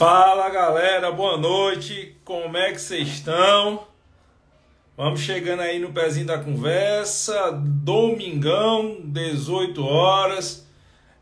Fala galera, boa noite, como é que vocês estão? Vamos chegando aí no pezinho da conversa, domingão, 18 horas.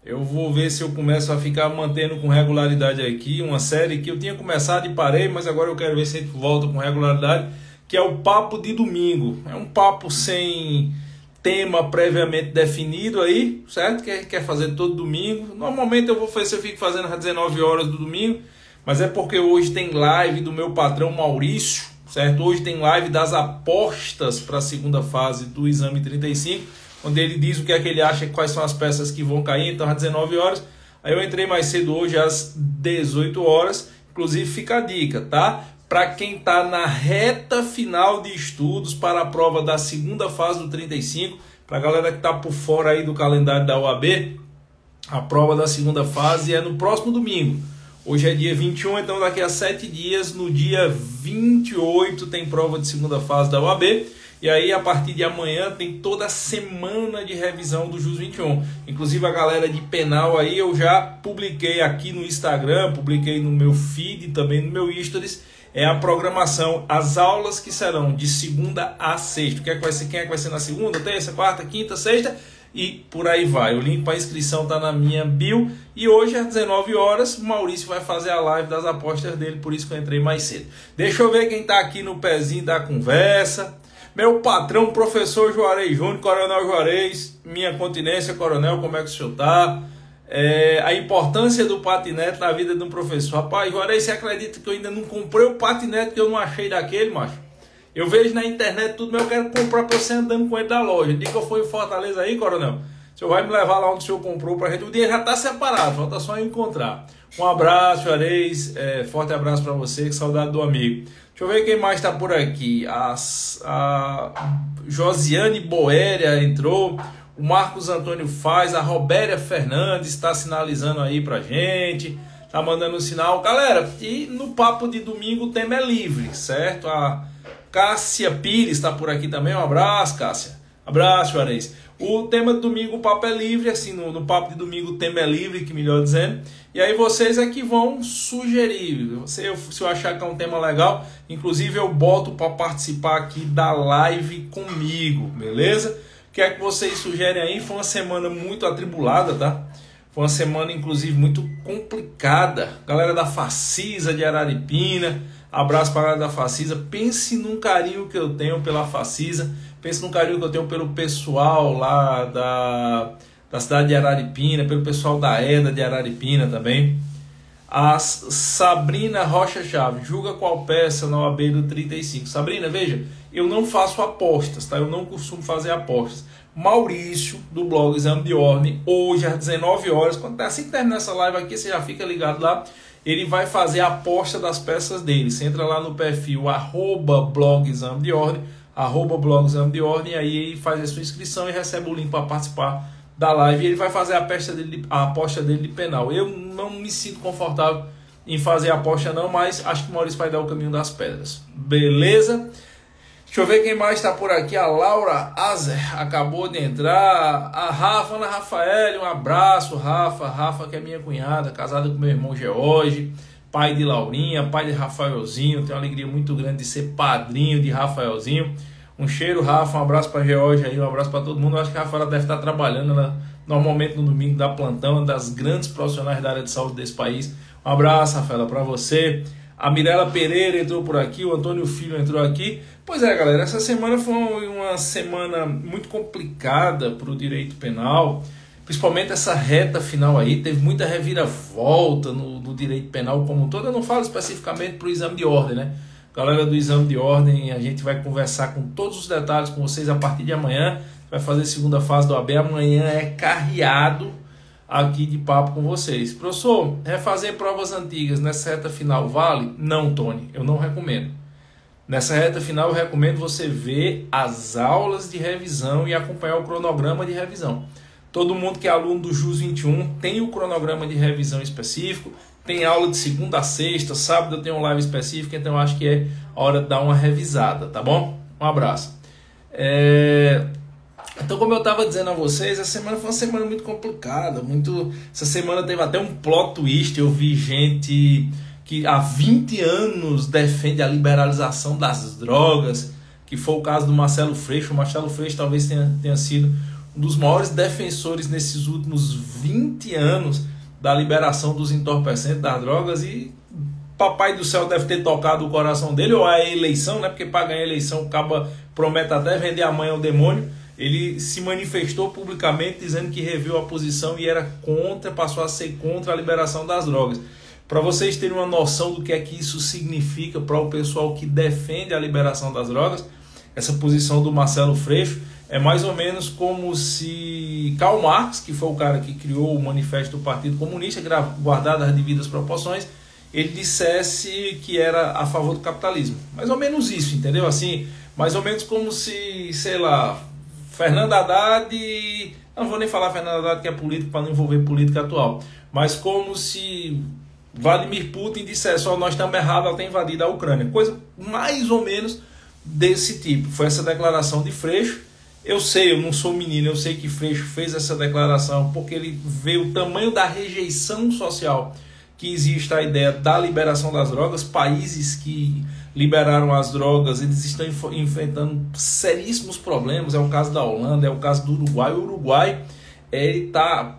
Eu vou ver se eu começo a ficar mantendo com regularidade aqui uma série que eu tinha começado e parei, mas agora eu quero ver se volta com regularidade, que é o Papo de Domingo. É um papo sem tema previamente definido aí, certo? Que quer fazer todo domingo. Normalmente eu vou fazer, eu fico fazendo às 19 horas do domingo, mas é porque hoje tem live do meu patrão Maurício, certo? Hoje tem live das apostas para a segunda fase do exame 35, onde ele diz o que é que ele acha, quais são as peças que vão cair, então às 19 horas. Aí eu entrei mais cedo hoje às 18 horas, inclusive fica a dica, tá? Para quem está na reta final de estudos para a prova da segunda fase do 35, para a galera que está por fora aí do calendário da UAB, a prova da segunda fase é no próximo domingo. Hoje é dia 21, então daqui a 7 dias, no dia 28, tem prova de segunda fase da UAB. E aí, a partir de amanhã, tem toda a semana de revisão do JUS 21. Inclusive, a galera de penal aí, eu já publiquei aqui no Instagram, publiquei no meu feed, também no meu stories é a programação, as aulas que serão de segunda a sexta. Quem é que vai ser, quem é que vai ser na segunda, terça, quarta, quinta, sexta e por aí vai. O link para inscrição está na minha bio. E hoje às 19 horas, o Maurício vai fazer a live das apostas dele, por isso que eu entrei mais cedo. Deixa eu ver quem está aqui no pezinho da conversa. Meu patrão, professor Juarez Júnior, Coronel Juarez, minha continência, Coronel, como é que o senhor está? é, a importância do patinete na vida de um professor. Rapaz, Juarez, você acredita que eu ainda não comprei o patinete que eu não achei daquele, macho? Eu vejo na internet tudo, mas eu quero comprar para você andando com ele da loja. Diga que eu fui em Fortaleza aí, coronel. O senhor vai me levar lá onde o senhor comprou para gente. O dinheiro já está separado, falta só encontrar. Um abraço, Juarez. É, forte abraço para você, que saudade do amigo. Deixa eu ver quem mais está por aqui. A, a Josiane Boéria entrou o Marcos Antônio faz, a Robéria Fernandes está sinalizando aí pra gente, tá mandando um sinal. Galera, e no papo de domingo o tema é livre, certo? A Cássia Pires está por aqui também, um abraço, Cássia. Abraço, Juarez. O tema de domingo, o papo é livre, assim, no, no papo de domingo o tema é livre, que melhor dizendo. E aí vocês é que vão sugerir. Se eu, se eu achar que é um tema legal, inclusive eu boto para participar aqui da live comigo, beleza? que é que vocês sugerem aí? Foi uma semana muito atribulada, tá? Foi uma semana, inclusive, muito complicada. Galera da Facisa de Araripina, abraço para a galera da Facisa. Pense num carinho que eu tenho pela Facisa. Pense num carinho que eu tenho pelo pessoal lá da, da cidade de Araripina, pelo pessoal da EDA de Araripina também. A Sabrina Rocha Chaves, julga qual peça na OAB do 35. Sabrina, veja, eu não faço apostas, tá? Eu não costumo fazer apostas. Maurício, do blog Exame de Ordem, hoje às 19 horas, quando assim que terminar essa live aqui, você já fica ligado lá. Ele vai fazer a aposta das peças dele. Você entra lá no perfil arroba blog Exame de Ordem, arroba blog Exame de Ordem, aí faz a sua inscrição e recebe o link para participar da live. E ele vai fazer a aposta dele, a aposta dele de penal. Eu não me sinto confortável em fazer a aposta não, mas acho que o Maurício vai dar o caminho das pedras. Beleza? Deixa eu ver quem mais está por aqui. A Laura Azer acabou de entrar. A Rafa, Ana Rafael, um abraço, Rafa. Rafa, que é minha cunhada, casada com meu irmão George, pai de Laurinha, pai de Rafaelzinho. Tenho uma alegria muito grande de ser padrinho de Rafaelzinho. Um cheiro, Rafa. Um abraço para George aí, um abraço para todo mundo. Eu acho que a Rafaela deve estar trabalhando né? normalmente no domingo da plantão, uma das grandes profissionais da área de saúde desse país. Um abraço, Rafaela, para você. A Mirela Pereira entrou por aqui, o Antônio Filho entrou aqui. Pois é, galera, essa semana foi uma semana muito complicada para o direito penal, principalmente essa reta final aí. Teve muita reviravolta no, no direito penal como um todo. Eu não falo especificamente para o exame de ordem, né? Galera do exame de ordem, a gente vai conversar com todos os detalhes com vocês a partir de amanhã. Vai fazer segunda fase do AB. Amanhã é carreado aqui de papo com vocês. Professor, refazer provas antigas nessa reta final vale? Não, Tony, eu não recomendo. Nessa reta final eu recomendo você ver as aulas de revisão e acompanhar o cronograma de revisão. Todo mundo que é aluno do JUS 21 tem o cronograma de revisão específico, tem aula de segunda a sexta, sábado eu tenho um live específico, então acho que é hora de dar uma revisada, tá bom? Um abraço. É... Então, como eu estava dizendo a vocês, essa semana foi uma semana muito complicada. Muito... Essa semana teve até um plot twist. Eu vi gente que há 20 anos defende a liberalização das drogas, que foi o caso do Marcelo Freixo. O Marcelo Freixo talvez tenha, tenha sido um dos maiores defensores nesses últimos 20 anos da liberação dos entorpecentes das drogas e papai do céu deve ter tocado o coração dele, ou a eleição, né? Porque para ganhar a eleição o caba promete até vender a mãe ao demônio. Ele se manifestou publicamente dizendo que reviu a posição e era contra, passou a ser contra a liberação das drogas. Para vocês terem uma noção do que é que isso significa para o pessoal que defende a liberação das drogas, essa posição do Marcelo Freixo é mais ou menos como se Karl Marx, que foi o cara que criou o manifesto do Partido Comunista, guardado as devidas proporções, ele dissesse que era a favor do capitalismo. Mais ou menos isso, entendeu? Assim, mais ou menos como se, sei lá, Fernando Haddad, não vou nem falar Fernando Haddad que é político para não envolver política atual, mas como se Vladimir Putin dissesse, ó, nós estamos errados, ela tem invadido a Ucrânia. Coisa mais ou menos desse tipo. Foi essa declaração de Freixo. Eu sei, eu não sou menino, eu sei que Freixo fez essa declaração porque ele vê o tamanho da rejeição social que existe a ideia da liberação das drogas. Países que liberaram as drogas, eles estão enfrentando seríssimos problemas. É o caso da Holanda, é o caso do Uruguai. O Uruguai ele está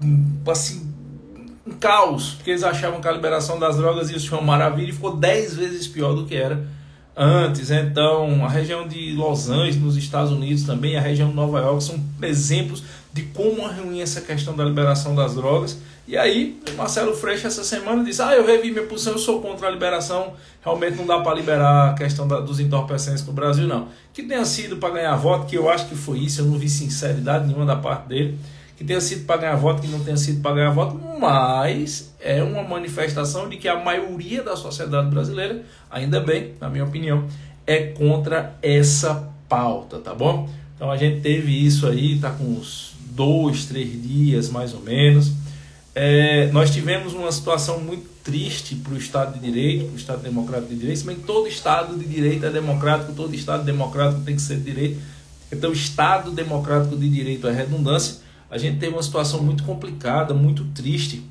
assim um caos, porque eles achavam que a liberação das drogas ia ser uma maravilha e ficou 10 vezes pior do que era antes. Então, a região de Los Angeles, nos Estados Unidos também, a região de Nova York, são exemplos de como é ruim essa questão da liberação das drogas. E aí, Marcelo Freixo essa semana disse: Ah, eu revi minha posição, eu sou contra a liberação. Realmente não dá para liberar a questão da, dos entorpecentes no Brasil, não. Que tenha sido para ganhar voto, que eu acho que foi isso, eu não vi sinceridade nenhuma da parte dele que tenha sido para ganhar voto, que não tenha sido para ganhar voto, mas é uma manifestação de que a maioria da sociedade brasileira, ainda bem, na minha opinião, é contra essa pauta, tá bom? Então a gente teve isso aí, tá com uns dois, três dias mais ou menos. É, nós tivemos uma situação muito triste para o Estado de Direito, para o Estado Democrático de Direito, mas todo Estado de Direito é democrático, todo Estado democrático tem que ser de direito. Então, Estado Democrático de Direito é redundância a gente teve uma situação muito complicada, muito triste,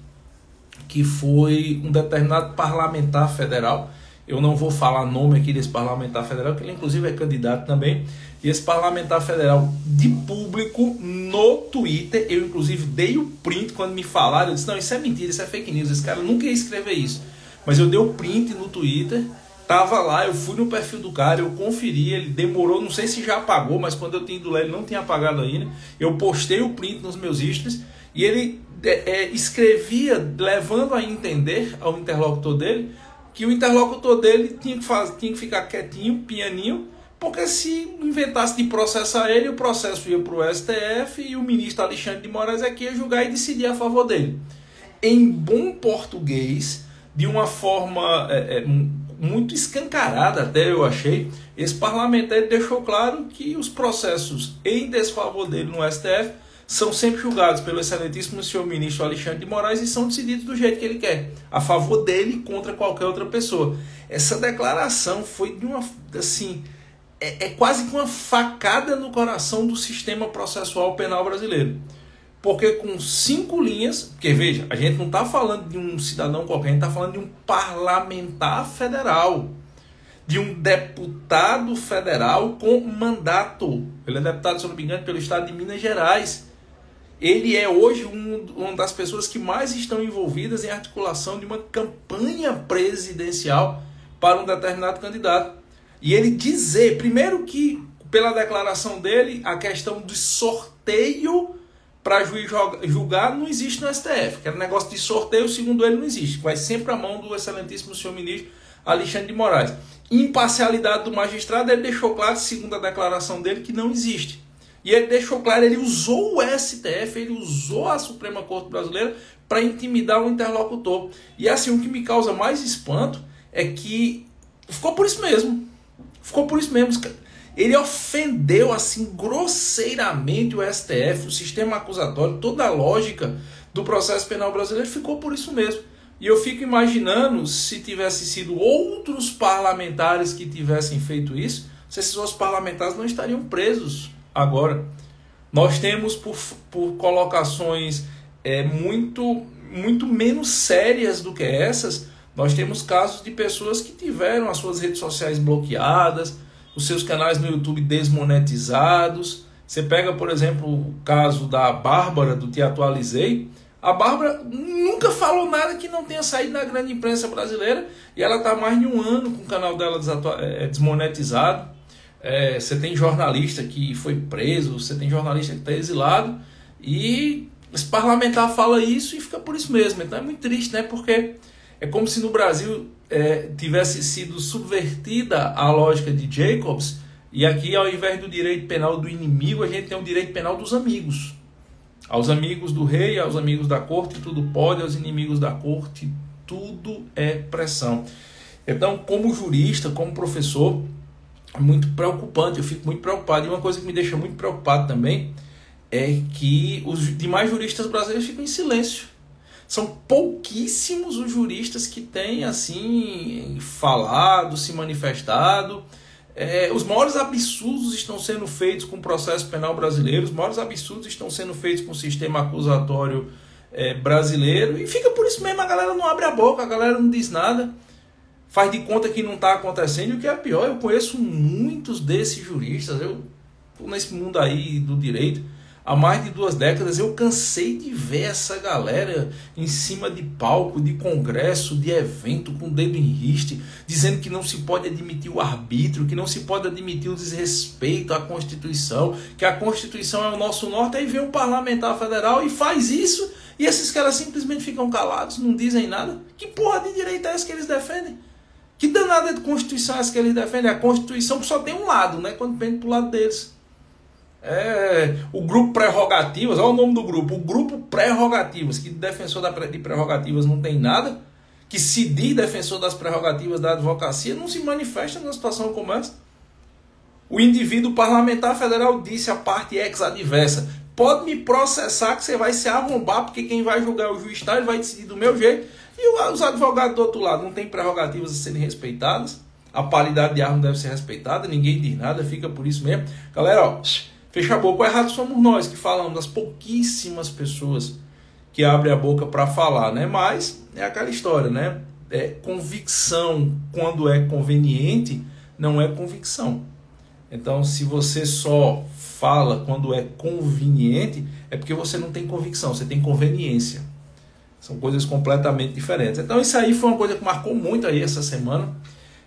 que foi um determinado parlamentar federal. Eu não vou falar nome aqui desse parlamentar federal, que ele inclusive é candidato também. E esse parlamentar federal de público no Twitter, eu inclusive dei o print quando me falaram, eu disse, não, isso é mentira, isso é fake news, esse cara nunca ia escrever isso. Mas eu dei o print no Twitter Tava lá, eu fui no perfil do cara, eu conferi, ele demorou, não sei se já apagou, mas quando eu tinha ido lá ele não tinha apagado ainda. Eu postei o print nos meus stories e ele é, é, escrevia levando a entender ao interlocutor dele que o interlocutor dele tinha que, fazer, tinha que ficar quietinho, pianinho, porque se inventasse de processar ele, o processo ia para o STF e o ministro Alexandre de Moraes aqui ia julgar e decidir a favor dele. Em bom português, de uma forma é, é, muito escancarada, até eu achei. Esse parlamentar deixou claro que os processos em desfavor dele no STF são sempre julgados pelo excelentíssimo senhor ministro Alexandre de Moraes e são decididos do jeito que ele quer, a favor dele contra qualquer outra pessoa. Essa declaração foi de uma assim é, é quase que uma facada no coração do sistema processual penal brasileiro. Porque com cinco linhas, porque veja, a gente não está falando de um cidadão qualquer, a gente está falando de um parlamentar federal, de um deputado federal com mandato. Ele é deputado, se não me engano, pelo estado de Minas Gerais. Ele é hoje um, uma das pessoas que mais estão envolvidas em articulação de uma campanha presidencial para um determinado candidato. E ele dizer, primeiro que, pela declaração dele, a questão de sorteio para juiz julgar não existe no STF, que era negócio de sorteio, segundo ele não existe, vai sempre à mão do excelentíssimo senhor ministro Alexandre de Moraes. Imparcialidade do magistrado, ele deixou claro, segundo a declaração dele, que não existe. E ele deixou claro, ele usou o STF, ele usou a Suprema Corte Brasileira para intimidar o interlocutor. E assim, o que me causa mais espanto é que ficou por isso mesmo. Ficou por isso mesmo. Ele ofendeu assim grosseiramente o STF, o sistema acusatório, toda a lógica do processo penal brasileiro ficou por isso mesmo. E eu fico imaginando se tivesse sido outros parlamentares que tivessem feito isso, se esses outros parlamentares não estariam presos agora. Nós temos por, por colocações é, muito, muito menos sérias do que essas, Nós temos casos de pessoas que tiveram as suas redes sociais bloqueadas, os seus canais no YouTube desmonetizados. Você pega, por exemplo, o caso da Bárbara do Te Atualizei. A Bárbara nunca falou nada que não tenha saído na grande imprensa brasileira e ela está mais de um ano com o canal dela é, desmonetizado. É, você tem jornalista que foi preso, você tem jornalista que está exilado e esse parlamentar fala isso e fica por isso mesmo. Então é muito triste, né? Porque é como se no Brasil é, tivesse sido subvertida a lógica de Jacobs e aqui, ao invés do direito penal do inimigo, a gente tem o direito penal dos amigos. Aos amigos do rei, aos amigos da corte, tudo pode, aos inimigos da corte, tudo é pressão. Então, como jurista, como professor, muito preocupante, eu fico muito preocupado. E uma coisa que me deixa muito preocupado também é que os demais juristas brasileiros ficam em silêncio. São pouquíssimos os juristas que têm assim falado, se manifestado. É, os maiores absurdos estão sendo feitos com o processo penal brasileiro, os maiores absurdos estão sendo feitos com o sistema acusatório é, brasileiro, e fica por isso mesmo, a galera não abre a boca, a galera não diz nada faz de conta que não está acontecendo. E o que é pior, eu conheço muitos desses juristas. Eu estou nesse mundo aí do direito há mais de duas décadas. Eu cansei de ver essa galera em cima de palco, de congresso, de evento, com o dedo em riste, dizendo que não se pode admitir o arbítrio, que não se pode admitir o desrespeito à Constituição, que a Constituição é o nosso norte. Aí vem um parlamentar federal e faz isso. E esses caras simplesmente ficam calados, não dizem nada. Que porra de direito é esse que eles defendem? Que danada de Constituição é essa que eles defendem? A Constituição só tem um lado, né? Quando vem pro lado deles. É, o grupo prerrogativas, olha o nome do grupo, o grupo prerrogativas, que defensor de prerrogativas não tem nada, que se diz defensor das prerrogativas da advocacia, não se manifesta numa situação como essa. O indivíduo parlamentar federal disse à parte ex-adversa: pode me processar que você vai se arrombar, porque quem vai julgar é o juiz tal, ele vai decidir do meu jeito. E os advogados do outro lado não têm prerrogativas a serem respeitadas. A paridade de arma deve ser respeitada, ninguém diz nada, fica por isso mesmo. Galera, ó, fecha a boca. O errado somos nós que falamos, as pouquíssimas pessoas que abrem a boca para falar, né? Mas é aquela história, né? É, convicção, quando é conveniente, não é convicção. Então, se você só fala quando é conveniente, é porque você não tem convicção, você tem conveniência. São coisas completamente diferentes. Então isso aí foi uma coisa que marcou muito aí essa semana.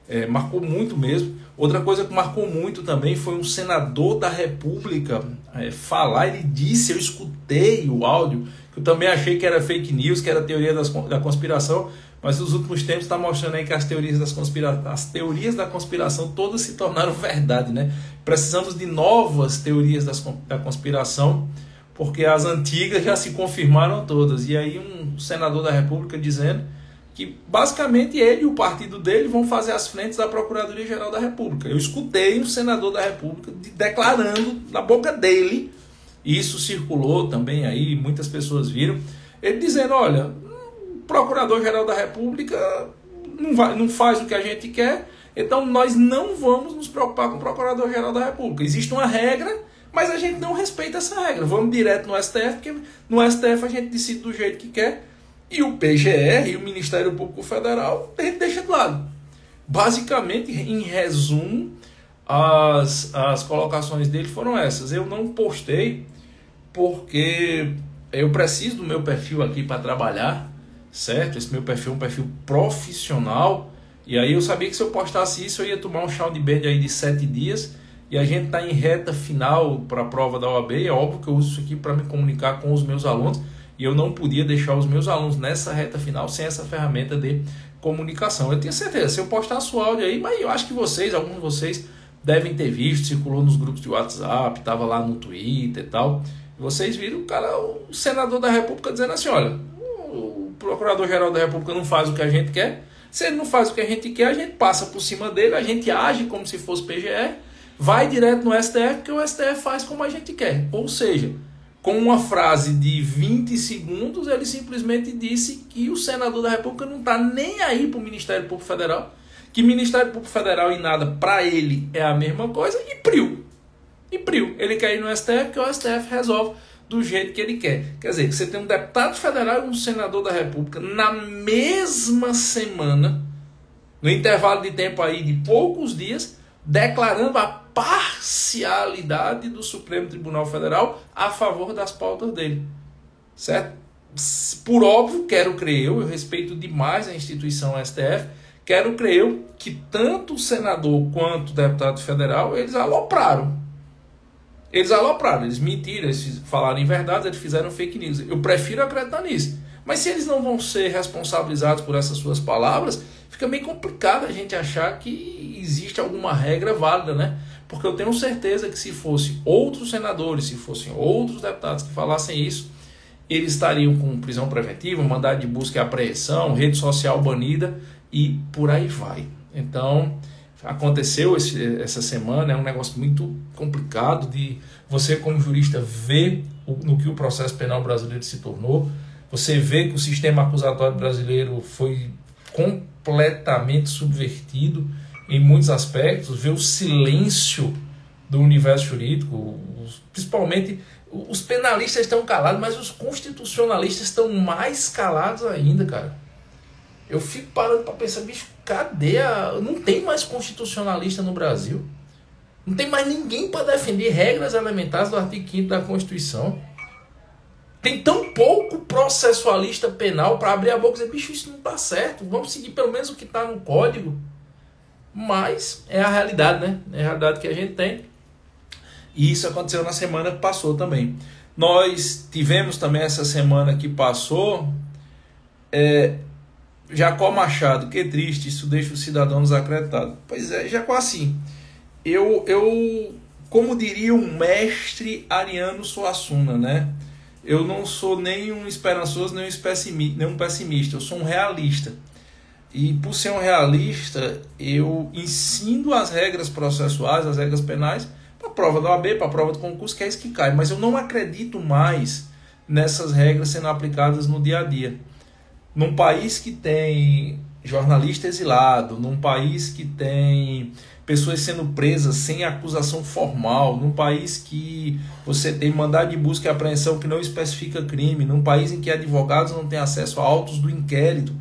É, marcou muito mesmo. Outra coisa que marcou muito também foi um senador da República é, falar. Ele disse, eu escutei o áudio, que eu também achei que era fake news, que era teoria das, da conspiração, mas nos últimos tempos está mostrando aí que as teorias, das conspira as teorias da conspiração todas se tornaram verdade. Né? Precisamos de novas teorias das, da conspiração porque as antigas já se confirmaram todas. E aí um senador da República dizendo que basicamente ele e o partido dele vão fazer as frentes da Procuradoria-Geral da República. Eu escutei um senador da República declarando na boca dele, e isso circulou também aí, muitas pessoas viram, ele dizendo, olha, o Procurador-Geral da República não, vai, não faz o que a gente quer, então nós não vamos nos preocupar com o Procurador-Geral da República. Existe uma regra mas a gente não respeita essa regra. Vamos direto no STF, porque no STF a gente decide do jeito que quer. E o PGR e o Ministério Público Federal a gente deixa de lado. Basicamente, em resumo, as, as colocações dele foram essas. Eu não postei porque eu preciso do meu perfil aqui para trabalhar, certo? Esse meu perfil é um perfil profissional. E aí eu sabia que se eu postasse isso, eu ia tomar um chão de bed aí de sete dias e a gente está em reta final para a prova da OAB. É óbvio que eu uso isso aqui para me comunicar com os meus alunos e eu não podia deixar os meus alunos nessa reta final sem essa ferramenta de comunicação. Eu tenho certeza, se eu postar o áudio aí, mas eu acho que vocês, alguns de vocês, devem ter visto, circulou nos grupos de WhatsApp, estava lá no Twitter e tal. Vocês viram o cara, o senador da República dizendo assim: olha, o procurador-geral da República não faz o que a gente quer. Se ele não faz o que a gente quer, a gente passa por cima dele, a gente age como se fosse PGR vai direto no STF porque o STF faz como a gente quer. Ou seja, com uma frase de 20 segundos, ele simplesmente disse que o senador da República não está nem aí para o Ministério Público Federal, que Ministério Público Federal e nada para ele é a mesma coisa, e priu. E priu. Ele quer ir no STF porque o STF resolve do jeito que ele quer. Quer dizer, você tem um deputado federal e um senador da República na mesma semana, no intervalo de tempo aí de poucos dias, declarando a parcialidade do Supremo Tribunal Federal a favor das pautas dele. Certo? Por óbvio, quero crer eu, eu respeito demais a instituição STF, quero crer eu que tanto o senador quanto o deputado federal, eles alopraram eles alopraram, eles mentiram, eles falaram em verdade, eles fizeram fake news. Eu prefiro acreditar nisso. Mas se eles não vão ser responsabilizados por essas suas palavras, fica meio complicado a gente achar que existe alguma regra válida, né? Porque eu tenho certeza que se fosse outros senadores, se fossem outros deputados que falassem isso, eles estariam com prisão preventiva, mandado de busca e apreensão, rede social banida e por aí vai. Então, aconteceu esse, essa semana, é um negócio muito complicado de você, como jurista, ver no que o processo penal brasileiro se tornou. Você vê que o sistema acusatório brasileiro foi completamente subvertido em muitos aspectos, vê o silêncio do universo jurídico, principalmente os penalistas estão calados, mas os constitucionalistas estão mais calados ainda, cara. Eu fico parando para pensar, bicho, cadê a. Não tem mais constitucionalista no Brasil. Não tem mais ninguém para defender regras elementares do artigo 5 da Constituição. Tem tão pouco processualista penal para abrir a boca e dizer, bicho, isso não está certo. Vamos seguir pelo menos o que está no código. Mas é a realidade, né? É a realidade que a gente tem. E isso aconteceu na semana que passou também. Nós tivemos também essa semana que passou é, Jacó Machado, que triste, isso deixa os cidadãos acreditados. Pois é, Jacó, assim, eu, eu como diria um mestre Ariano Suassuna, né? Eu não sou nem um esperançoso, nem um pessimista, eu sou um realista. E por ser um realista, eu ensino as regras processuais, as regras penais, para a prova da OAB, para a prova do concurso, que é isso que cai. Mas eu não acredito mais nessas regras sendo aplicadas no dia a dia num país que tem jornalista exilado, num país que tem pessoas sendo presas sem acusação formal, num país que você tem mandado de busca e apreensão que não especifica crime, num país em que advogados não têm acesso a autos do inquérito,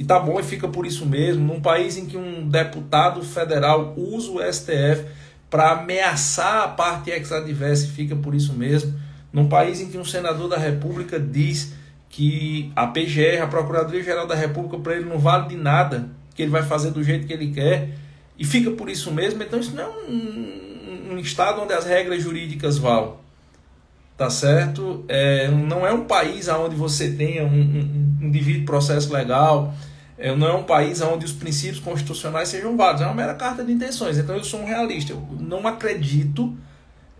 e tá bom e fica por isso mesmo, num país em que um deputado federal usa o STF para ameaçar a parte ex-adversa fica por isso mesmo, num país em que um senador da República diz que a PGR, a Procuradoria-Geral da República, para ele não vale de nada, que ele vai fazer do jeito que ele quer, e fica por isso mesmo. Então, isso não é um, um estado onde as regras jurídicas valem. Tá certo? É, não é um país onde você tenha um, um, um devido processo legal, não é um país onde os princípios constitucionais sejam válidos, é uma mera carta de intenções. Então, eu sou um realista, eu não acredito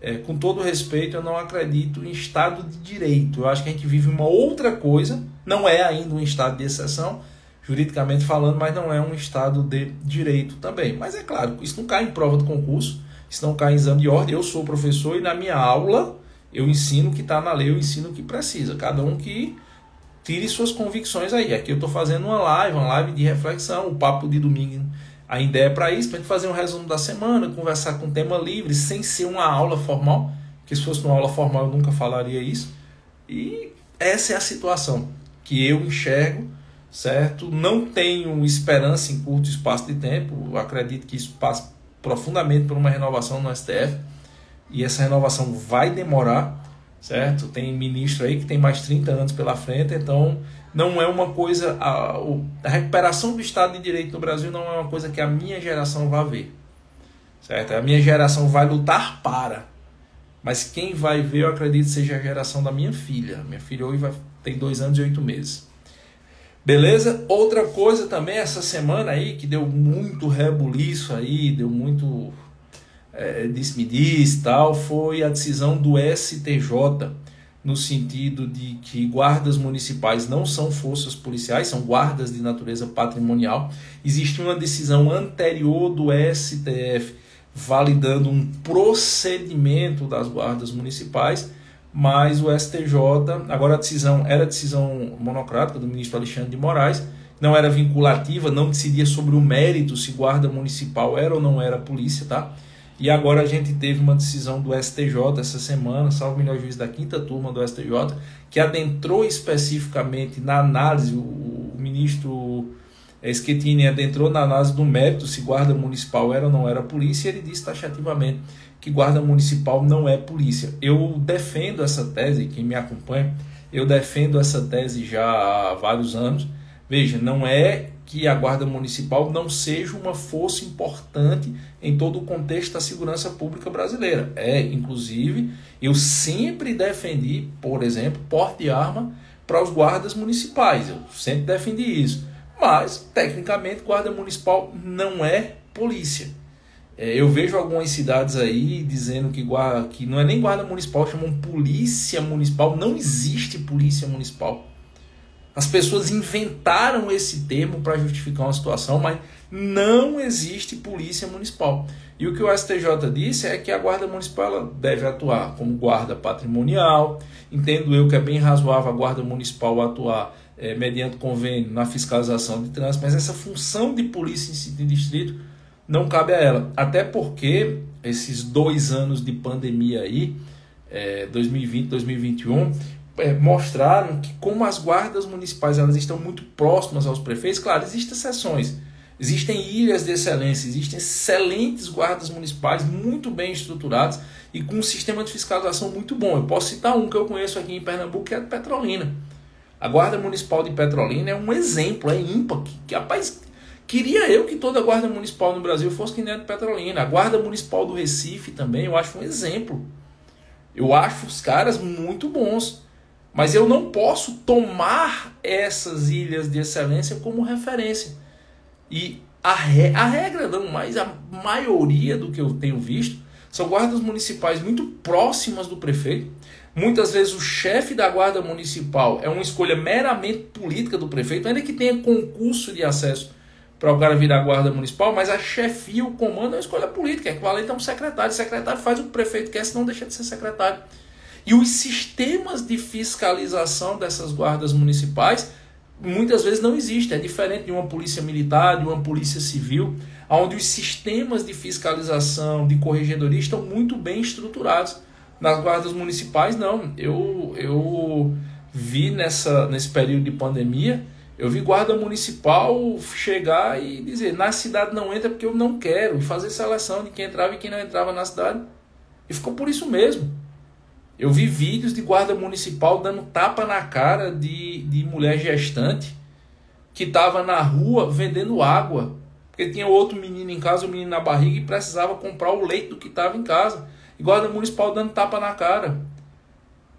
é, com todo respeito, eu não acredito em Estado de Direito. Eu acho que a gente vive uma outra coisa, não é ainda um Estado de exceção, juridicamente falando, mas não é um Estado de Direito também. Mas é claro, isso não cai em prova do concurso, isso não cai em exame de ordem. Eu sou professor e na minha aula eu ensino o que está na lei, eu ensino o que precisa. Cada um que tire suas convicções aí. Aqui eu estou fazendo uma live, uma live de reflexão, o papo de domingo a ideia é para isso, para a gente fazer um resumo da semana, conversar com tema livre, sem ser uma aula formal, porque se fosse uma aula formal eu nunca falaria isso. E essa é a situação que eu enxergo, certo? Não tenho esperança em curto espaço de tempo, acredito que isso passa profundamente por uma renovação no STF, e essa renovação vai demorar, certo? Tem ministro aí que tem mais 30 anos pela frente, então não é uma coisa. A, a, recuperação do Estado de Direito no Brasil não é uma coisa que a minha geração vai ver. Certo? A minha geração vai lutar para. Mas quem vai ver, eu acredito, seja a geração da minha filha. Minha filha hoje vai, tem dois anos e oito meses. Beleza? Outra coisa também, essa semana aí, que deu muito rebuliço aí, deu muito é, disse-me-diz tal, foi a decisão do STJ no sentido de que guardas municipais não são forças policiais, são guardas de natureza patrimonial. Existe uma decisão anterior do STF validando um procedimento das guardas municipais, mas o STJ, agora a decisão era decisão monocrática do ministro Alexandre de Moraes, não era vinculativa, não decidia sobre o mérito se guarda municipal era ou não era polícia, tá? E agora a gente teve uma decisão do STJ essa semana, salvo melhor juiz da quinta turma do STJ, que adentrou especificamente na análise, o, ministro Schettini adentrou na análise do mérito se guarda municipal era ou não era polícia, e ele disse taxativamente que guarda municipal não é polícia. Eu defendo essa tese, quem me acompanha, eu defendo essa tese já há vários anos. Veja, não é que a Guarda Municipal não seja uma força importante em todo o contexto da segurança pública brasileira. É, inclusive, eu sempre defendi, por exemplo, porte de arma para os guardas municipais. Eu sempre defendi isso. Mas, tecnicamente, Guarda Municipal não é polícia. É, eu vejo algumas cidades aí dizendo que, guarda, que não é nem Guarda Municipal, chamam Polícia Municipal. Não existe Polícia Municipal. As pessoas inventaram esse termo para justificar uma situação, mas não existe polícia municipal. E o que o STJ disse é que a guarda municipal deve atuar como guarda patrimonial. Entendo eu que é bem razoável a guarda municipal atuar é, mediante convênio na fiscalização de trânsito, mas essa função de polícia em sentido distrito não cabe a ela. Até porque esses dois anos de pandemia aí, é, 2020, 2021, é, mostraram que como as guardas municipais elas estão muito próximas aos prefeitos, claro, existem exceções, existem ilhas de excelência, existem excelentes guardas municipais muito bem estruturados e com um sistema de fiscalização muito bom. Eu posso citar um que eu conheço aqui em Pernambuco, que é a Petrolina. A Guarda Municipal de Petrolina é um exemplo, é ímpar. Que, que, rapaz, queria eu que toda a Guarda Municipal no Brasil fosse que nem a de Petrolina. A Guarda Municipal do Recife também, eu acho um exemplo. Eu acho os caras muito bons. Mas eu não posso tomar essas ilhas de excelência como referência. E a, re, a regra, não, mas a maioria do que eu tenho visto são guardas municipais muito próximas do prefeito. Muitas vezes o chefe da guarda municipal é uma escolha meramente política do prefeito, ainda que tenha concurso de acesso para o cara virar guarda municipal, mas a chefia, o comando é uma escolha política, é equivalente a um secretário. O secretário faz o que o prefeito quer, senão deixa de ser secretário. E os sistemas de fiscalização dessas guardas municipais muitas vezes não existem. É diferente de uma polícia militar, de uma polícia civil, onde os sistemas de fiscalização, de corregedoria estão muito bem estruturados. Nas guardas municipais, não. Eu, eu vi nessa, nesse período de pandemia, eu vi guarda municipal chegar e dizer: na cidade não entra porque eu não quero, e fazer seleção de quem entrava e quem não entrava na cidade. E ficou por isso mesmo. Eu vi vídeos de guarda municipal dando tapa na cara de, de mulher gestante que estava na rua vendendo água. Porque tinha outro menino em casa, o um menino na barriga, e precisava comprar o leite do que estava em casa. E guarda municipal dando tapa na cara.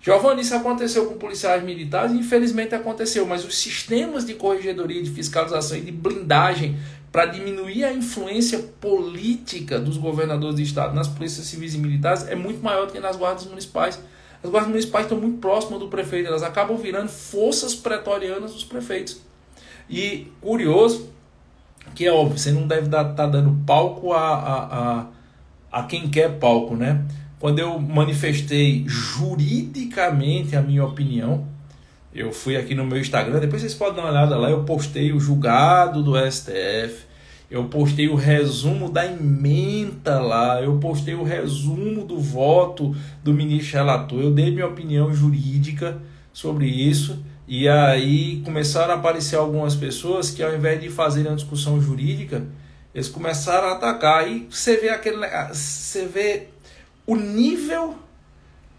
Giovanni, isso aconteceu com policiais militares? Infelizmente aconteceu, mas os sistemas de corregedoria, de fiscalização e de blindagem para diminuir a influência política dos governadores de estado nas polícias civis e militares é muito maior do que nas guardas municipais. As guardas municipais estão muito próximas do prefeito, elas acabam virando forças pretorianas dos prefeitos. E curioso, que é óbvio, você não deve estar tá dando palco a, a, a, a quem quer palco, né? Quando eu manifestei juridicamente a minha opinião, eu fui aqui no meu Instagram, depois vocês podem dar uma olhada lá, eu postei o julgado do STF, eu postei o resumo da emenda lá, eu postei o resumo do voto do ministro relator, eu dei minha opinião jurídica sobre isso. E aí começaram a aparecer algumas pessoas que ao invés de fazerem uma discussão jurídica, eles começaram a atacar. E você vê aquele você vê o nível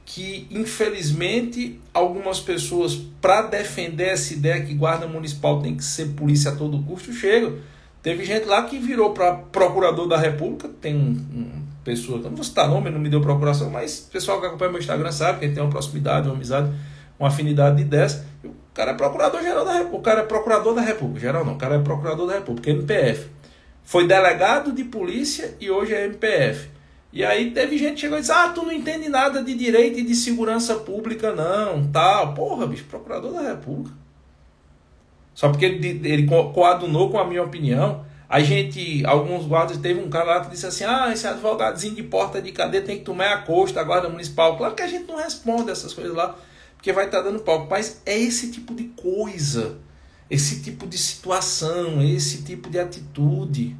que infelizmente algumas pessoas para defender essa ideia que guarda municipal tem que ser polícia a todo custo chegam Teve gente lá que virou para procurador da República, tem um, um pessoa, não vou citar nome, não me deu procuração, mas o pessoal que acompanha meu Instagram sabe que tem uma proximidade, uma amizade, uma afinidade de 10. O cara é procurador-geral da República, o cara é procurador da República, geral não, o cara é procurador da República, MPF. Foi delegado de polícia e hoje é MPF. E aí teve gente que chegou e disse: Ah, tu não entende nada de direito e de segurança pública, não, tal. Porra, bicho, procurador da República. Só porque ele, ele coadunou com a minha opinião. A gente, alguns guardas, teve um cara lá que disse assim: ah, esse advogadinho de porta de cadeia tem que tomar a costa, a guarda municipal. Claro que a gente não responde essas coisas lá, porque vai estar tá dando palco. Mas é esse tipo de coisa, esse tipo de situação, esse tipo de atitude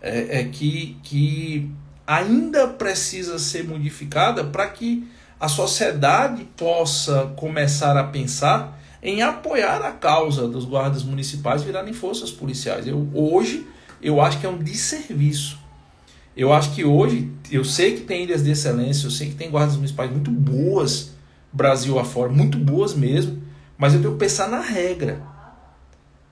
é, é que, que ainda precisa ser modificada para que a sociedade possa começar a pensar em apoiar a causa dos guardas municipais virarem forças policiais. Eu, hoje, eu acho que é um desserviço. Eu acho que hoje, eu sei que tem ilhas de excelência, eu sei que tem guardas municipais muito boas, Brasil afora, muito boas mesmo, mas eu tenho que pensar na regra.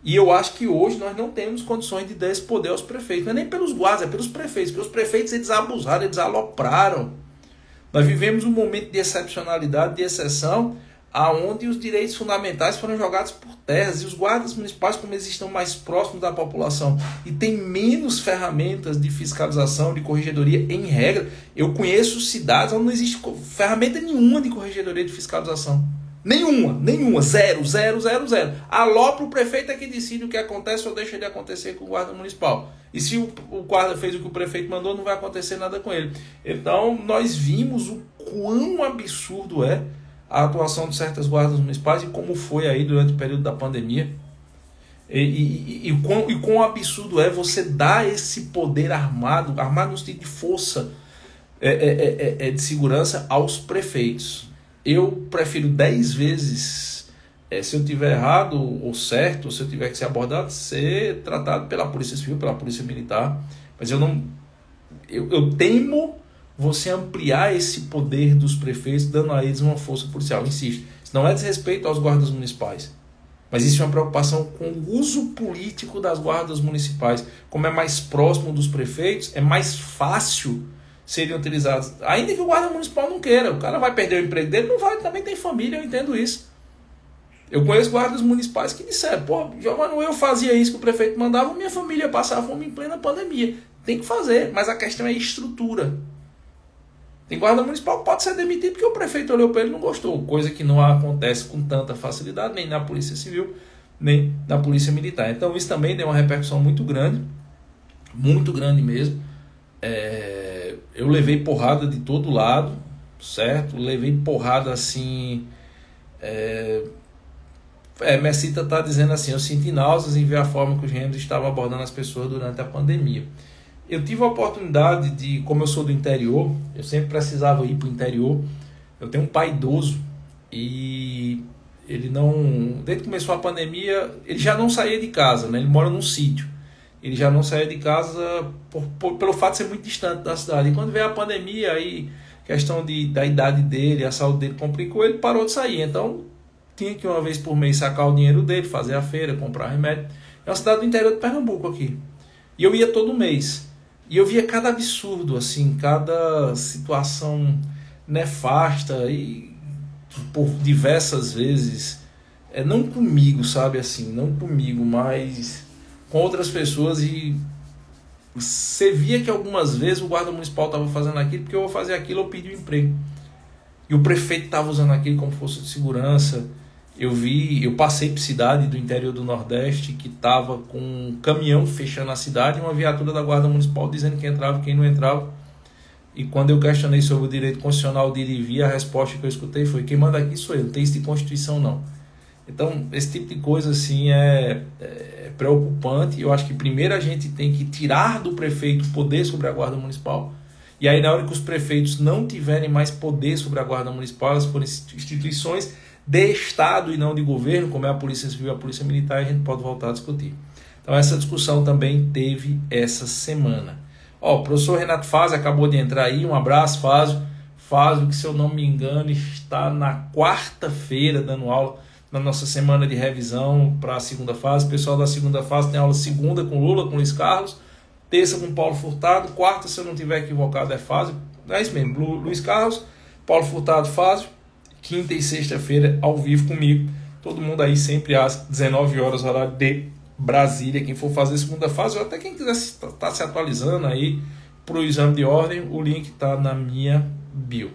E eu acho que hoje nós não temos condições de dar esse poder aos prefeitos. Não é nem pelos guardas, é pelos prefeitos. Porque os prefeitos eles abusaram, eles alopraram. Nós vivemos um momento de excepcionalidade, de exceção, aonde os direitos fundamentais foram jogados por terra e os guardas municipais, como eles estão mais próximos da população e têm menos ferramentas de fiscalização, de corregedoria em regra, eu conheço cidades onde não existe ferramenta nenhuma de corregedoria de fiscalização. Nenhuma, nenhuma, zero, zero, zero, zero. Alopra o prefeito é que decide o que acontece ou deixa de acontecer com o guarda municipal. E se o, o guarda fez o que o prefeito mandou, não vai acontecer nada com ele. Então, nós vimos o quão absurdo é a atuação de certas guardas municipais e como foi aí durante o período da pandemia. E, e, e, e, quão, e quão absurdo é você dar esse poder armado, armado no sentido de força é, é, é, é de segurança aos prefeitos eu prefiro 10 vezes, é, se eu tiver errado ou certo, se eu tiver que ser abordado, ser tratado pela Polícia Civil, pela Polícia Militar. Mas eu não. Eu, eu temo você ampliar esse poder dos prefeitos, dando a eles uma força policial. Insisto, isso não é desrespeito aos guardas municipais. Mas isso é uma preocupação com o uso político das guardas municipais. Como é mais próximo dos prefeitos, é mais fácil seriam utilizados. Ainda que o guarda municipal não queira, o cara vai perder o emprego dele, não vai, também tem família, eu entendo isso. Eu conheço guardas municipais que disseram, pô, Giovanni, eu fazia isso que o prefeito mandava, minha família passava fome em plena pandemia. Tem que fazer, mas a questão é estrutura. Tem guarda municipal que pode ser demitido porque o prefeito olhou para ele e não gostou, coisa que não acontece com tanta facilidade, nem na Polícia Civil, nem na Polícia Militar. Então isso também deu uma repercussão muito grande, muito grande mesmo. É eu levei porrada de todo lado, certo? Levei porrada assim. É, é Messita está dizendo assim: eu senti náuseas em ver a forma que os gêmeos estavam abordando as pessoas durante a pandemia. Eu tive a oportunidade de, como eu sou do interior, eu sempre precisava ir para o interior. Eu tenho um pai idoso e ele não. Desde que começou a pandemia, ele já não saía de casa, né? Ele mora num sítio ele já não saía de casa por, por, pelo fato de ser muito distante da cidade. E quando veio a pandemia, aí questão de, da idade dele, a saúde dele complicou, ele parou de sair. Então tinha que uma vez por mês sacar o dinheiro dele, fazer a feira, comprar remédio. É uma cidade do interior de Pernambuco aqui. E eu ia todo mês. E eu via cada absurdo, assim, cada situação nefasta e por diversas vezes. É, não comigo, sabe assim, não comigo, mas com outras pessoas e você via que algumas vezes o guarda municipal estava fazendo aquilo porque eu vou fazer aquilo eu pedi um emprego. E o prefeito estava usando aquilo como força de segurança. Eu vi, eu passei por cidade do interior do Nordeste que estava com um caminhão fechando a cidade e uma viatura da Guarda Municipal dizendo quem entrava e quem não entrava. E quando eu questionei sobre o direito constitucional de ir e vir, a resposta que eu escutei foi: quem manda aqui sou eu, não tem isso de Constituição não. Então, esse tipo de coisa assim é, é preocupante. Eu acho que primeiro a gente tem que tirar do prefeito o poder sobre a guarda municipal. E aí, na hora que os prefeitos não tiverem mais poder sobre a guarda municipal, elas forem instituições de Estado e não de governo, como é a Polícia Civil e a Polícia Militar, a gente pode voltar a discutir. Então, essa discussão também teve essa semana. Ó, o professor Renato Fazio acabou de entrar aí. Um abraço, Fazio. Fazio, que se eu não me engano, está na quarta-feira dando aula na nossa semana de revisão para a segunda fase. O pessoal da segunda fase tem aula segunda com Lula, com Luiz Carlos, terça com Paulo Furtado, quarta, se eu não tiver equivocado, é fase. É isso mesmo, Lu, Luiz Carlos, Paulo Furtado, fase, quinta e sexta-feira ao vivo comigo. Todo mundo aí sempre às 19 horas, horário de Brasília. Quem for fazer segunda fase, ou até quem quiser estar tá se atualizando aí para o exame de ordem, o link está na minha bio.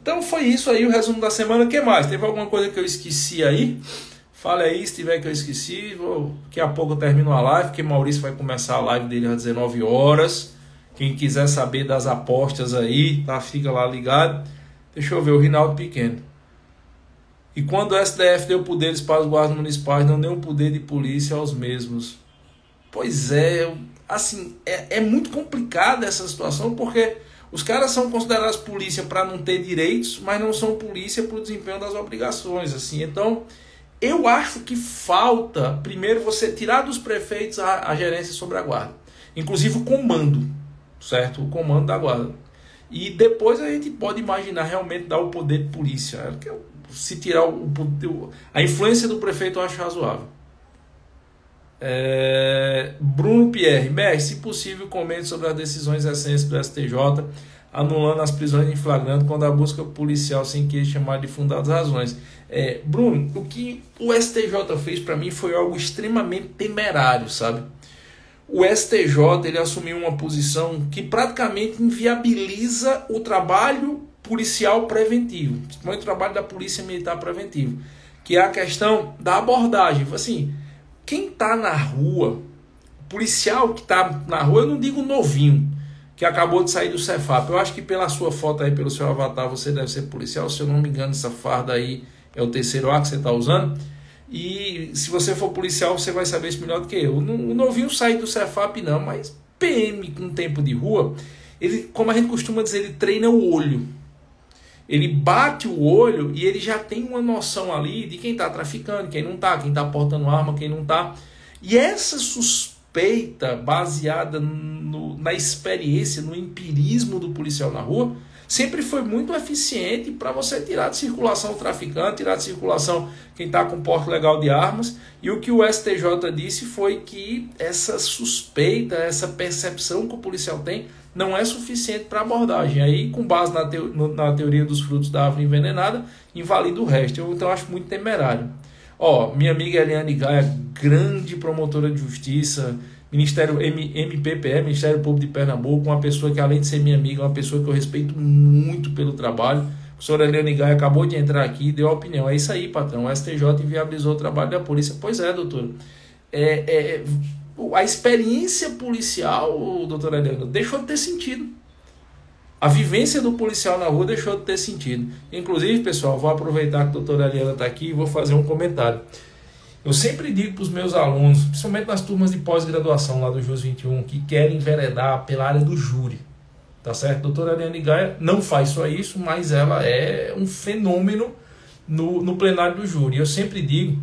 Então foi isso aí o resumo da semana. O que mais? Teve alguma coisa que eu esqueci aí? Fale aí se tiver que eu esqueci. Vou, daqui a pouco eu termino a live, porque Maurício vai começar a live dele às 19 horas. Quem quiser saber das apostas aí, tá? Fica lá ligado. Deixa eu ver, o Rinaldo Pequeno. E quando o STF deu poderes para os guardas municipais, não deu um poder de polícia aos mesmos. Pois é, assim, é, é muito complicada essa situação porque os caras são considerados polícia para não ter direitos, mas não são polícia para o desempenho das obrigações, assim. Então, eu acho que falta, primeiro, você tirar dos prefeitos a, a gerência sobre a guarda, inclusive o comando, certo? O comando da guarda. E depois a gente pode imaginar realmente dar o poder de polícia. É se tirar o, o, a influência do prefeito, eu acho razoável. É, Bruno Pierre, mestre, se possível, comente sobre as decisões recentes do STJ anulando as prisões em flagrante quando a busca policial sem que chamar de fundadas razões. É, Bruno, o que o STJ fez para mim foi algo extremamente temerário, sabe? O STJ ele assumiu uma posição que praticamente inviabiliza o trabalho policial preventivo, principalmente o trabalho da polícia militar preventiva, que é a questão da abordagem. Assim, quem está na rua, policial que está na rua, eu não digo novinho, que acabou de sair do Cefap. Eu acho que pela sua foto aí, pelo seu avatar, você deve ser policial. Se eu não me engano, essa farda aí é o terceiro A que você está usando. E se você for policial, você vai saber isso melhor do que eu. O novinho sai do Cefap não, mas PM com tempo de rua, ele, como a gente costuma dizer, ele treina o olho. Ele bate o olho e ele já tem uma noção ali de quem está traficando, quem não está, quem está portando arma, quem não está. E essa suspeita baseada no, na experiência, no empirismo do policial na rua, sempre foi muito eficiente para você tirar de circulação o traficante, tirar de circulação quem está com porte legal de armas. E o que o STJ disse foi que essa suspeita, essa percepção que o policial tem, não é suficiente para abordagem. Aí, com base na, teo, na teoria dos frutos da árvore envenenada, invalida o resto. Eu, então, acho muito temerário. Ó, minha amiga Eliane Gaia, grande promotora de justiça, Ministério M, MPPE, Ministério Público de Pernambuco, uma pessoa que, além de ser minha amiga, é uma pessoa que eu respeito muito pelo trabalho. A professora Eliane Gaia acabou de entrar aqui e deu a opinião. É isso aí, patrão. O STJ inviabilizou o trabalho da polícia. Pois é, doutor. É, é, a experiência policial, doutor Eliane, deixou de ter sentido. A vivência do policial na rua deixou de ter sentido. Inclusive, pessoal, vou aproveitar que a doutora Eliana está aqui e vou fazer um comentário. Eu sempre digo para os meus alunos, principalmente nas turmas de pós-graduação lá do JUS 21, que querem enveredar pela área do júri. Tá certo? Doutora Eliane Gaia não faz só isso, mas ela é um fenômeno no, no plenário do júri. Eu sempre digo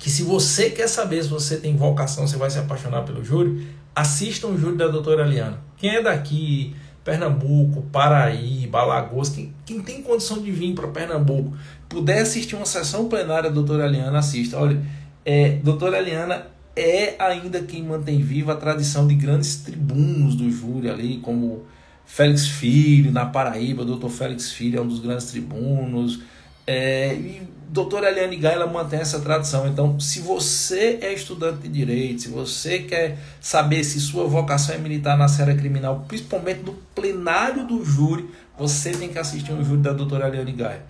que se você quer saber se você tem vocação, você vai se apaixonar pelo júri, assista o júri da doutora Eliana. Quem é daqui, Pernambuco, Paraíba, Alagoas, quem, quem tem condição de vir para Pernambuco, puder assistir uma sessão plenária da doutora Eliana, assista. Olha, é, doutora Eliana é ainda quem mantém viva a tradição de grandes tribunos do júri ali, como Félix Filho, na Paraíba, doutor Félix Filho é um dos grandes tribunos. É, e doutora Eliane Gai, ela mantém essa tradição. Então, se você é estudante de direito, se você quer saber se sua vocação é militar na série criminal, principalmente no plenário do júri, você tem que assistir um júri da doutora Eliane Gai.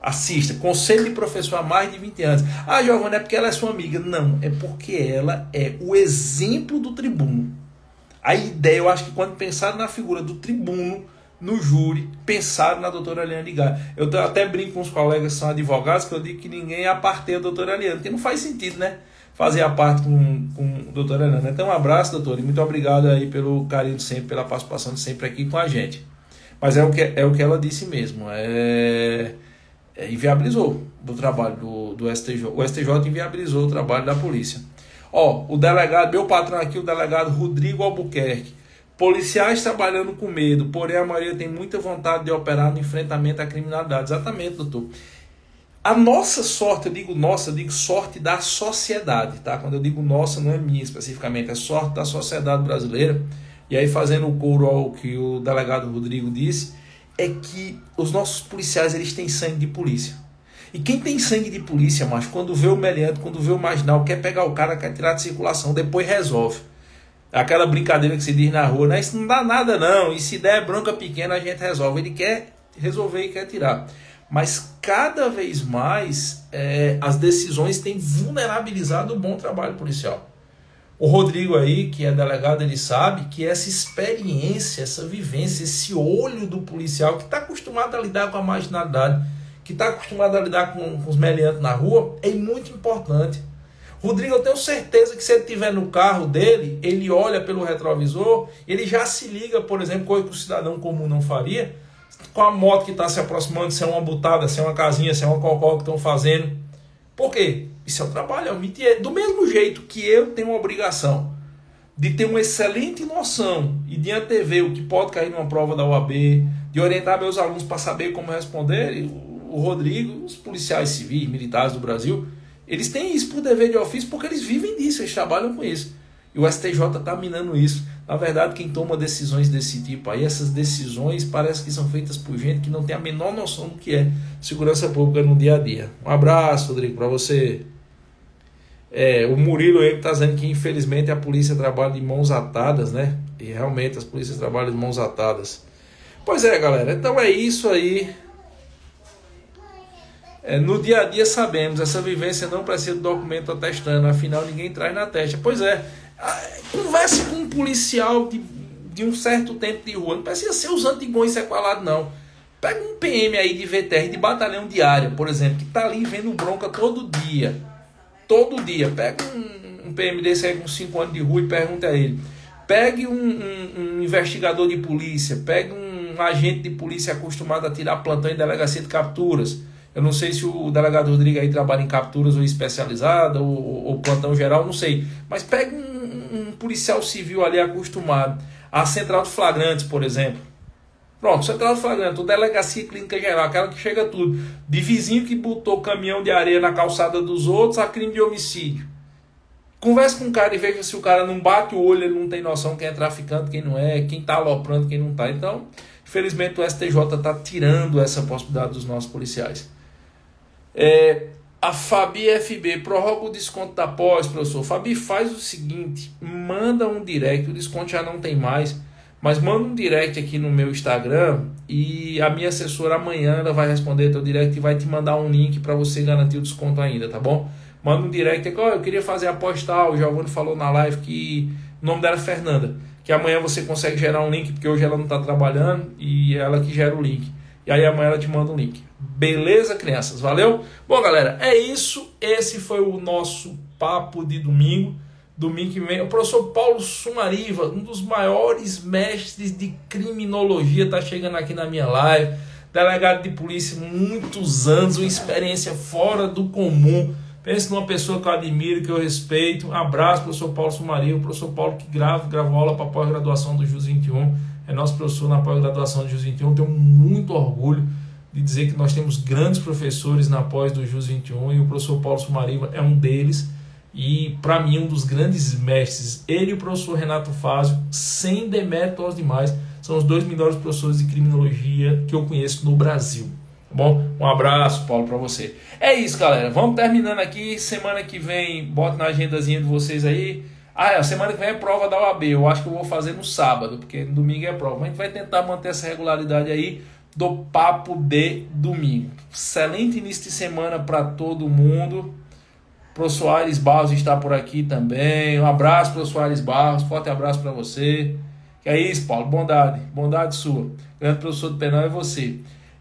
Assista. Conselho de professor há mais de 20 anos. Ah, Giovana, é porque ela é sua amiga. Não, é porque ela é o exemplo do tribuno. A ideia, eu acho que quando pensar na figura do tribuno, no júri, pensaram na doutora Eliane Gai. Eu até brinco com os colegas que são advogados, que eu digo que ninguém é a doutora Eliane, porque não faz sentido, né? Fazer a parte com, com a doutora Eliane. Então, um abraço, doutora, e muito obrigado aí pelo carinho sempre, pela participação de sempre aqui com a gente. Mas é o que, é o que ela disse mesmo. É é, inviabilizou o trabalho do, do STJ. O STJ inviabilizou o trabalho da polícia. Ó, o delegado, meu patrão aqui, o delegado Rodrigo Albuquerque. Policiais trabalhando com medo, porém a maioria tem muita vontade de operar no enfrentamento à criminalidade. Exatamente, doutor. A nossa sorte, eu digo nossa, eu digo sorte da sociedade, tá? Quando eu digo nossa, não é minha especificamente, é sorte da sociedade brasileira. E aí, fazendo o couro ao que o delegado Rodrigo disse, é que os nossos policiais eles têm sangue de polícia. E quem tem sangue de polícia, mas quando vê o meliante, quando vê o marginal, quer pegar o cara, quer tirar de circulação, depois resolve. Aquela brincadeira que se diz na rua, né? Isso não dá nada não. E se der bronca pequena, a gente resolve. Ele quer resolver e quer tirar. Mas cada vez mais é, as decisões têm vulnerabilizado o bom trabalho policial. O Rodrigo aí, que é delegado, ele sabe que essa experiência, essa vivência, esse olho do policial que está acostumado a lidar com a marginalidade, que está acostumado a lidar com, com os meliantes na rua, é muito importante. Rodrigo, eu tenho certeza que se ele estiver no carro dele, ele olha pelo retrovisor, ele já se liga, por exemplo, coisa que o cidadão comum não faria, com a moto que está se aproximando, se é uma butada, se é uma casinha, se é uma cocó que estão fazendo. Por quê? Isso é um trabalho, é um métier. Do mesmo jeito que eu tenho a obrigação de ter uma excelente noção e de antever o que pode cair numa prova da UAB, de orientar meus alunos para saber como responder, o Rodrigo, os policiais civis, militares do Brasil, eles têm isso por dever de ofício porque eles vivem disso, eles trabalham com isso. E o STJ está minando isso. Na verdade, quem toma decisões desse tipo aí, essas decisões parece que são feitas por gente que não tem a menor noção do que é segurança pública no dia a dia. Um abraço, Rodrigo, para você. É, o Murilo ele está dizendo que infelizmente a polícia trabalha de mãos atadas, né? E realmente as polícias trabalham de mãos atadas. Pois é, galera. Então é isso aí. É, no dia a dia sabemos, essa vivência não precisa de documento atestando, afinal ninguém traz na testa. Pois é, converse com um policial de, de um certo tempo de rua, não precisa ser os antigões sequelados, não. Pega um PM aí de VTR, de batalhão diário, por exemplo, que está ali vendo bronca todo dia. Todo dia. Pega um, um PM desse aí com 5 anos de rua e pergunta a ele. Pegue um, um, um investigador de polícia, pegue um agente de polícia acostumado a tirar plantão em delegacia de capturas eu não sei se o delegado Rodrigo aí trabalha em capturas ou especializada ou, ou plantão geral, não sei. Mas pega um, um, policial civil ali acostumado. A central de flagrantes, por exemplo. Pronto, central de flagrantes, delegacia clínica geral, aquela que chega tudo. De vizinho que botou caminhão de areia na calçada dos outros a crime de homicídio. Converse com o cara e veja se o cara não bate o olho, ele não tem noção quem é traficante, quem não é, quem está aloprando, quem não está. Então, infelizmente o STJ está tirando essa possibilidade dos nossos policiais. É, a Fabi FB prorroga o desconto da pós, professor. Fabi, faz o seguinte: manda um direct, o desconto já não tem mais, mas manda um direct aqui no meu Instagram e a minha assessora amanhã ela vai responder teu direct e vai te mandar um link para você garantir o desconto ainda, tá bom? Manda um direct aqui, oh, eu queria fazer a postal, o Giovanni falou na live que o nome dela é Fernanda, que amanhã você consegue gerar um link, porque hoje ela não está trabalhando e é ela que gera o link. E aí amanhã ela te manda um link. Beleza, crianças? Valeu? Bom, galera, é isso. Esse foi o nosso papo de domingo. Domingo que vem, o professor Paulo Sumariva, um dos maiores mestres de criminologia, está chegando aqui na minha live. Delegado de polícia, muitos anos, uma experiência fora do comum. Pense numa pessoa que eu admiro, que eu respeito. Um abraço, professor Paulo Sumariva, professor Paulo que grava, gravou aula para pós-graduação do JUS 21 é nosso professor na pós-graduação de JUS 21. Tenho muito orgulho de dizer que nós temos grandes professores na pós do JUS 21 e o professor Paulo Sumariva é um deles. E para mim, um dos grandes mestres, ele e o professor Renato Fázio, sem demérito aos demais, são os dois melhores professores de criminologia que eu conheço no Brasil. Tá bom? Um abraço, Paulo, para você. É isso, galera. Vamos terminando aqui. Semana que vem, bota na agendazinha de vocês aí. Ah, é, semana que vem é prova da OAB. Eu acho que eu vou fazer no sábado, porque domingo é prova. Mas a gente vai tentar manter essa regularidade aí do papo de domingo. Excelente início de semana para todo mundo. Pro Soares Barros está por aqui também. Um abraço para Soares Barros. Forte abraço para você. Que é isso, Paulo. Bondade. Bondade sua. grande professor do penal é você.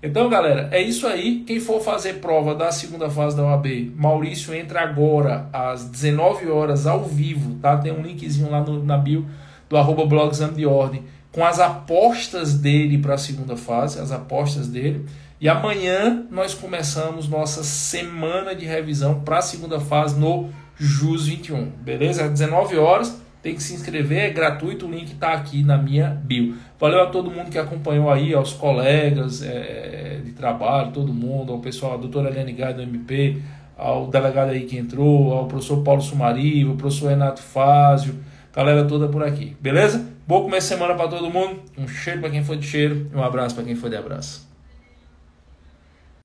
Então, galera, é isso aí. Quem for fazer prova da segunda fase da OAB, Maurício entra agora às 19 horas ao vivo, tá? Tem um linkzinho lá no, na bio do arroba blog de Ordem com as apostas dele para a segunda fase, as apostas dele. E amanhã nós começamos nossa semana de revisão para a segunda fase no JUS 21, beleza? Às 19 horas tem que se inscrever, é gratuito, o link está aqui na minha bio. Valeu a todo mundo que acompanhou aí, aos colegas é, de trabalho, todo mundo, ao pessoal, a doutora Helene Gai do MP, ao delegado aí que entrou, ao professor Paulo Sumarivo, ao professor Renato Fázio, galera toda por aqui, beleza? Bom começo de semana para todo mundo, um cheiro para quem foi de cheiro um abraço para quem foi de abraço.